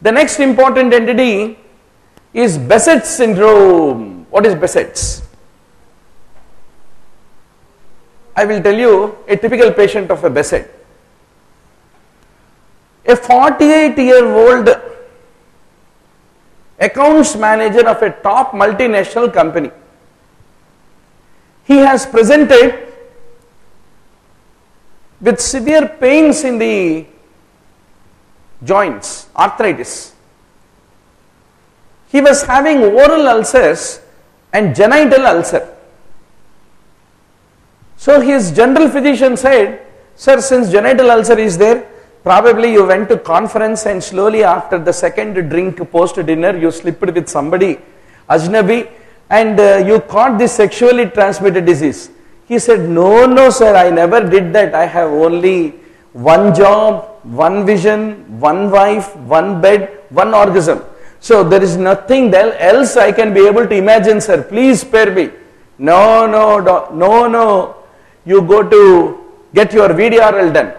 The next important entity is Behcet's syndrome. What is Behcet's? I will tell you a typical patient of a Behcet. A 48 year old accounts manager of a top multinational company. He has presented with severe pains in the joints, arthritis. He was having oral ulcers and genital ulcer. So his general physician said, Sir, since genital ulcer is there, probably you went to conference and slowly after the second drink post dinner you slipped with somebody, ajnabi, and uh, you caught this sexually transmitted disease. He said, No, no, sir, I never did that. I have only one job, one vision, one wife, one bed, one orgasm. So there is nothing else I can be able to imagine, sir. Please spare me. No, no, no, no. You go to get your VDRL done.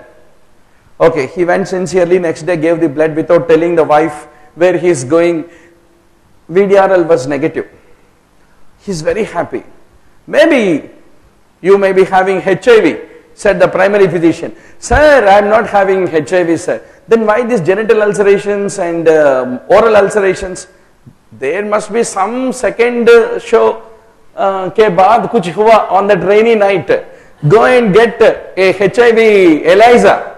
Okay, he went sincerely. Next day, gave the blood without telling the wife where he is going. VDRL was negative. He's very happy. Maybe you may be having HIV, said the primary physician. Sir, I am not having HIV, sir. Then why these genital ulcerations and uh, oral ulcerations? There must be some second show uh, ke baad kuch hua on that rainy night. Go and get a HIV ELISA.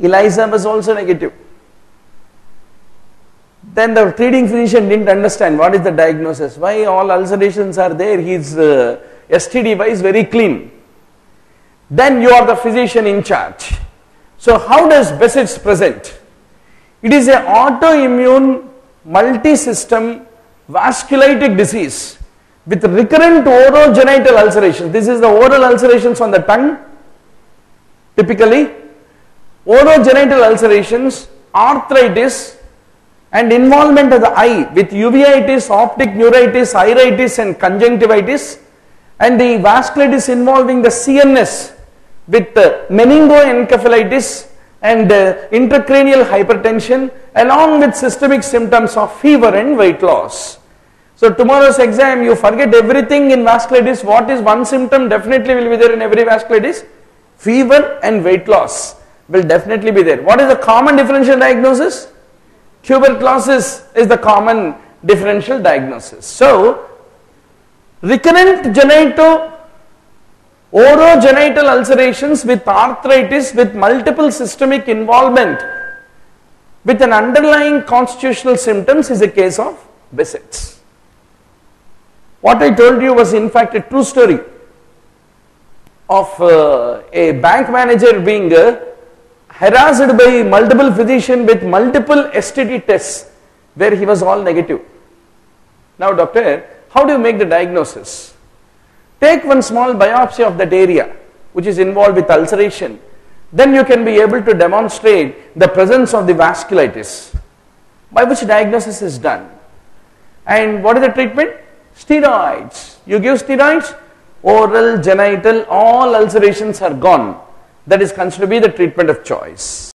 ELISA was also negative. Then the treating physician didn't understand what is the diagnosis. Why all ulcerations are there? His uh, STD wise very clean. Then you are the physician in charge. So how does Behcet's present? It is an autoimmune multi-system vasculitic disease with recurrent orogenital ulceration. This is the oral ulcerations on the tongue. Typically, orogenital ulcerations, arthritis, and involvement of the eye with uveitis, optic neuritis, iritis, and conjunctivitis, and the vasculitis involving the CNS with uh, meningoencephalitis and uh, intracranial hypertension along with systemic symptoms of fever and weight loss. So tomorrow's exam you forget everything in vasculitis. What is one symptom definitely will be there in every vasculitis? Fever and weight loss will definitely be there. What is the common differential diagnosis? Tuberculosis is the common differential diagnosis. So recurrent genito orogenital ulcerations with arthritis with multiple systemic involvement with an underlying constitutional symptoms is a case of Behcet's. What I told you was in fact a true story of uh, a bank manager being uh, harassed by multiple physician with multiple STD tests where he was all negative. Now doctor, how do you make the diagnosis? Take one small biopsy of that area which is involved with ulceration. Then you can be able to demonstrate the presence of the vasculitis by which diagnosis is done. And what is the treatment? Steroids. You give steroids, oral, genital, all ulcerations are gone. That is considered to be the treatment of choice.